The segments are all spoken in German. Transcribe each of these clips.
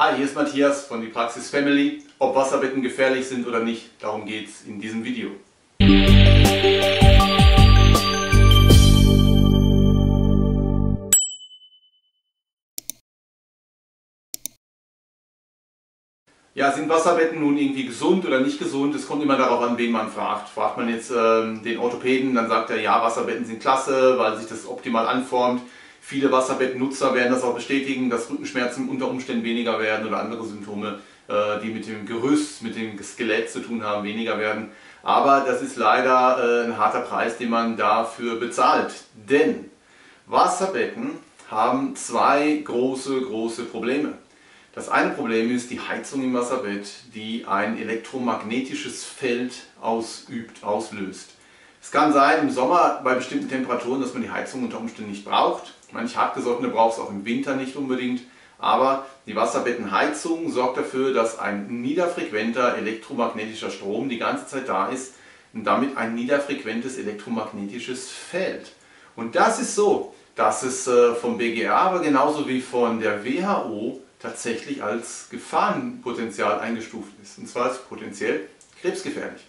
Hi, hier ist Matthias von die Praxis Family. Ob Wasserbetten gefährlich sind oder nicht, darum geht es in diesem Video. Ja, sind Wasserbetten nun irgendwie gesund oder nicht gesund? Es kommt immer darauf an, wen man fragt. Fragt man jetzt ähm, den Orthopäden, dann sagt er, ja, Wasserbetten sind klasse, weil sich das optimal anformt. Viele Wasserbettennutzer werden das auch bestätigen, dass Rückenschmerzen unter Umständen weniger werden oder andere Symptome, äh, die mit dem Gerüst, mit dem Skelett zu tun haben, weniger werden. Aber das ist leider äh, ein harter Preis, den man dafür bezahlt. Denn Wasserbetten haben zwei große, große Probleme. Das eine Problem ist die Heizung im Wasserbett, die ein elektromagnetisches Feld ausübt, auslöst. Es kann sein im Sommer bei bestimmten Temperaturen, dass man die Heizung unter Umständen nicht braucht. Manch hartgesottene braucht es auch im Winter nicht unbedingt. Aber die Wasserbettenheizung sorgt dafür, dass ein niederfrequenter elektromagnetischer Strom die ganze Zeit da ist und damit ein niederfrequentes elektromagnetisches Feld. Und das ist so, dass es äh, vom BGR, aber genauso wie von der WHO tatsächlich als Gefahrenpotenzial eingestuft ist. Und zwar als potenziell krebsgefährlich.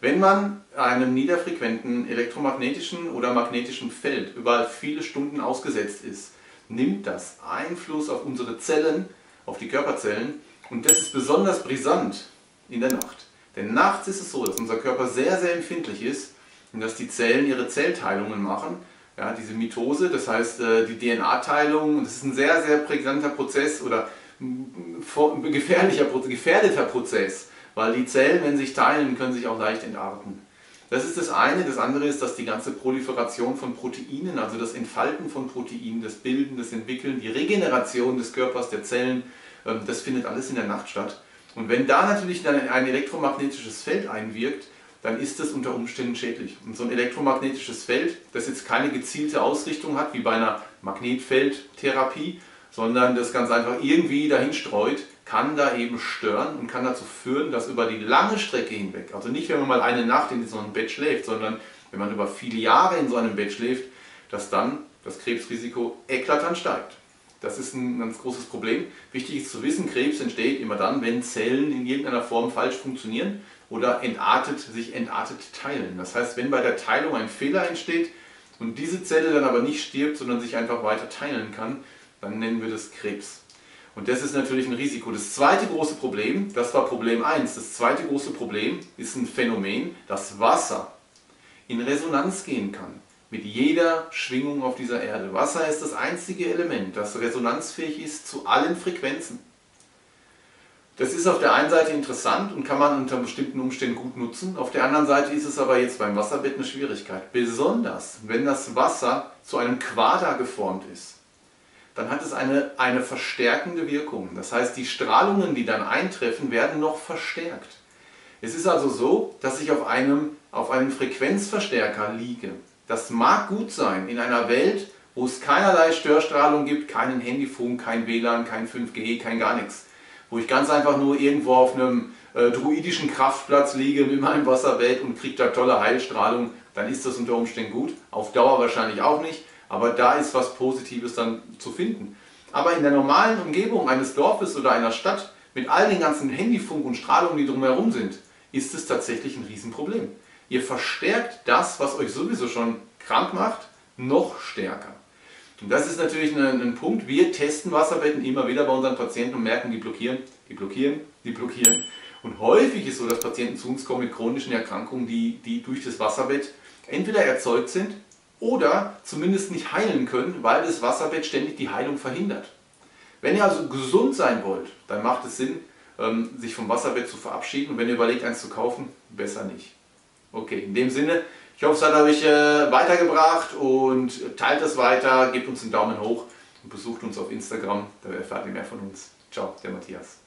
Wenn man einem niederfrequenten elektromagnetischen oder magnetischen Feld über viele Stunden ausgesetzt ist, nimmt das Einfluss auf unsere Zellen, auf die Körperzellen. Und das ist besonders brisant in der Nacht. Denn nachts ist es so, dass unser Körper sehr, sehr empfindlich ist und dass die Zellen ihre Zellteilungen machen. Ja, diese Mitose, das heißt äh, die DNA-Teilung, das ist ein sehr, sehr prägnanter Prozess oder gefährlicher, gefährdeter Prozess, weil die Zellen, wenn sie sich teilen, können sich auch leicht entarten. Das ist das eine. Das andere ist, dass die ganze Proliferation von Proteinen, also das Entfalten von Proteinen, das Bilden, das Entwickeln, die Regeneration des Körpers, der Zellen, ähm, das findet alles in der Nacht statt. Und wenn da natürlich dann ein elektromagnetisches Feld einwirkt, dann ist das unter Umständen schädlich. Und so ein elektromagnetisches Feld, das jetzt keine gezielte Ausrichtung hat, wie bei einer Magnetfeldtherapie, sondern das ganz einfach irgendwie dahin streut, kann da eben stören und kann dazu führen, dass über die lange Strecke hinweg, also nicht wenn man mal eine Nacht in so einem Bett schläft, sondern wenn man über viele Jahre in so einem Bett schläft, dass dann das Krebsrisiko eklatant steigt. Das ist ein ganz großes Problem. Wichtig ist zu wissen, Krebs entsteht immer dann, wenn Zellen in irgendeiner Form falsch funktionieren oder entartet, sich entartet teilen. Das heißt, wenn bei der Teilung ein Fehler entsteht und diese Zelle dann aber nicht stirbt, sondern sich einfach weiter teilen kann, dann nennen wir das Krebs. Und das ist natürlich ein Risiko. Das zweite große Problem, das war Problem 1, das zweite große Problem ist ein Phänomen, dass Wasser in Resonanz gehen kann mit jeder Schwingung auf dieser Erde. Wasser ist das einzige Element, das resonanzfähig ist zu allen Frequenzen. Das ist auf der einen Seite interessant und kann man unter bestimmten Umständen gut nutzen. Auf der anderen Seite ist es aber jetzt beim Wasserbett eine Schwierigkeit. Besonders, wenn das Wasser zu einem Quader geformt ist. Dann hat es eine, eine verstärkende Wirkung. Das heißt, die Strahlungen, die dann eintreffen, werden noch verstärkt. Es ist also so, dass ich auf einem, auf einem Frequenzverstärker liege. Das mag gut sein in einer Welt, wo es keinerlei Störstrahlung gibt, keinen Handyfunk, kein WLAN, kein 5G, kein gar nichts wo ich ganz einfach nur irgendwo auf einem äh, druidischen Kraftplatz liege mit meinem Wasserbett und kriege da tolle Heilstrahlung, dann ist das unter Umständen gut. Auf Dauer wahrscheinlich auch nicht, aber da ist was Positives dann zu finden. Aber in der normalen Umgebung eines Dorfes oder einer Stadt mit all den ganzen Handyfunk und Strahlungen, die drumherum sind, ist es tatsächlich ein Riesenproblem. Ihr verstärkt das, was euch sowieso schon krank macht, noch stärker. Und das ist natürlich ein, ein, Punkt. Wir testen Wasserbetten immer wieder bei unseren Patienten und merken, die blockieren, die blockieren, die blockieren. Und häufig ist so, dass Patienten zu uns kommen mit chronischen Erkrankungen, die, die durch das Wasserbett entweder erzeugt sind oder zumindest nicht heilen können, weil das Wasserbett ständig die Heilung verhindert. Wenn ihr also gesund sein wollt, dann macht es Sinn, ähm, sich vom Wasserbett zu verabschieden. Und wenn ihr überlegt, eins zu kaufen, besser nicht. Okay, in dem Sinne, ich hoffe, es hat euch äh, weitergebracht und teilt es weiter, gebt uns einen Daumen hoch und besucht uns auf Instagram, da erfahrt ihr mehr von uns. Ciao, der Matthias.